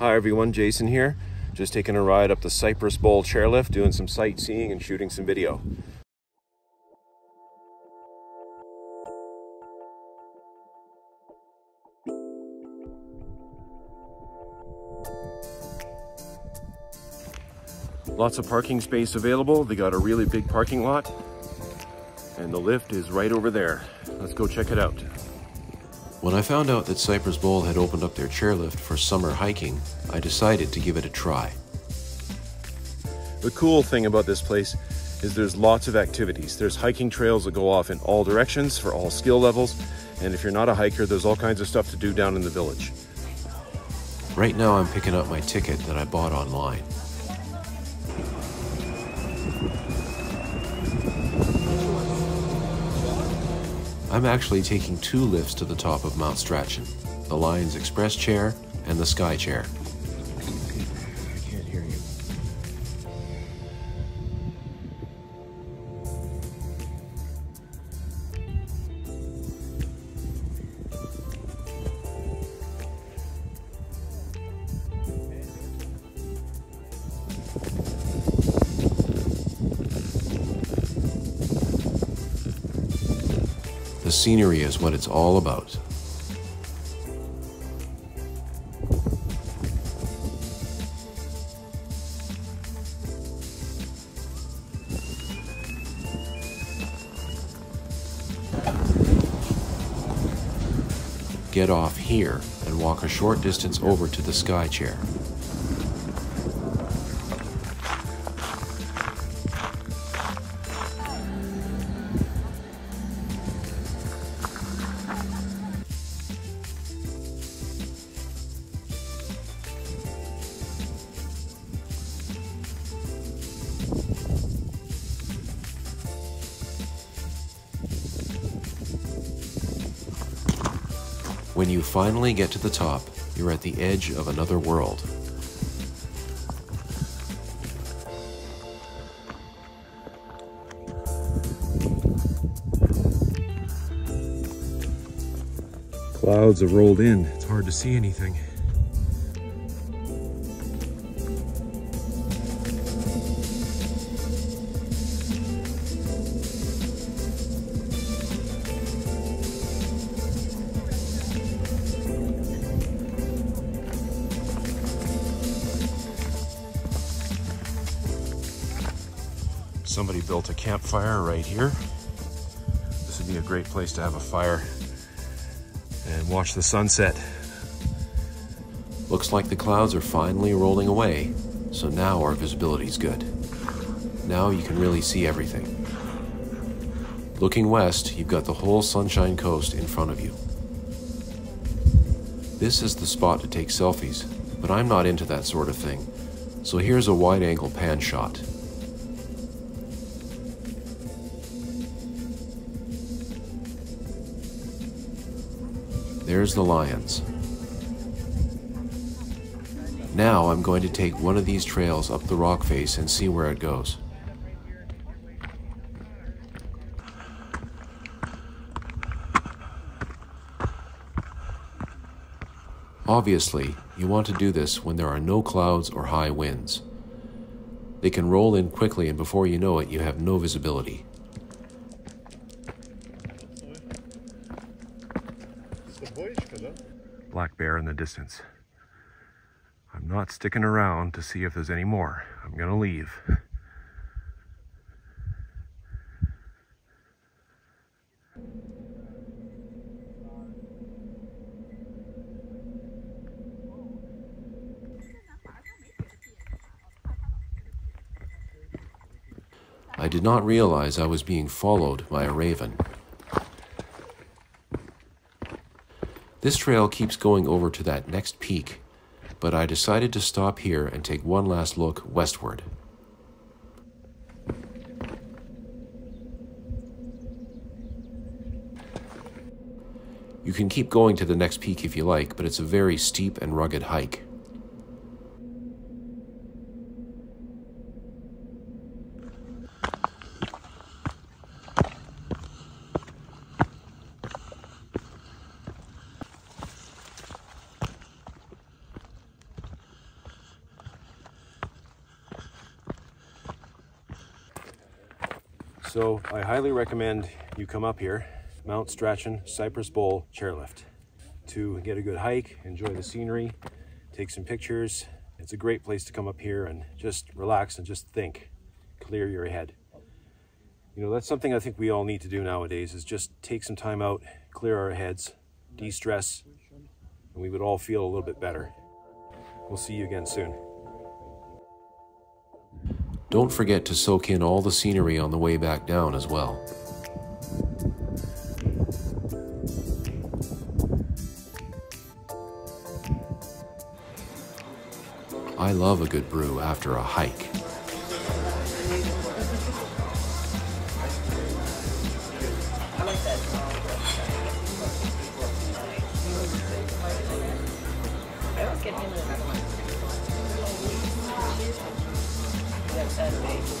Hi everyone, Jason here. Just taking a ride up the Cypress Bowl chairlift, doing some sightseeing and shooting some video. Lots of parking space available. They got a really big parking lot. And the lift is right over there. Let's go check it out. When I found out that Cypress Bowl had opened up their chairlift for summer hiking, I decided to give it a try. The cool thing about this place is there's lots of activities. There's hiking trails that go off in all directions for all skill levels. And if you're not a hiker, there's all kinds of stuff to do down in the village. Right now, I'm picking up my ticket that I bought online. I'm actually taking two lifts to the top of Mount Strachan the Lions Express chair and the Sky chair. The scenery is what it's all about. Get off here and walk a short distance over to the sky chair. When you finally get to the top, you're at the edge of another world. Clouds have rolled in. It's hard to see anything. Somebody built a campfire right here. This would be a great place to have a fire and watch the sunset. Looks like the clouds are finally rolling away, so now our visibility is good. Now you can really see everything. Looking west, you've got the whole Sunshine Coast in front of you. This is the spot to take selfies, but I'm not into that sort of thing, so here's a wide angle pan shot. There's the lions. Now I'm going to take one of these trails up the rock face and see where it goes. Obviously, you want to do this when there are no clouds or high winds. They can roll in quickly, and before you know it, you have no visibility. Black bear in the distance. I'm not sticking around to see if there's any more. I'm gonna leave. I did not realize I was being followed by a raven. This trail keeps going over to that next peak, but I decided to stop here and take one last look westward. You can keep going to the next peak if you like, but it's a very steep and rugged hike. So I highly recommend you come up here, Mount Strachan Cypress Bowl Chairlift, to get a good hike, enjoy the scenery, take some pictures. It's a great place to come up here and just relax and just think, clear your head. You know, that's something I think we all need to do nowadays is just take some time out, clear our heads, de-stress, and we would all feel a little bit better. We'll see you again soon. Don't forget to soak in all the scenery on the way back down as well. I love a good brew after a hike. Big.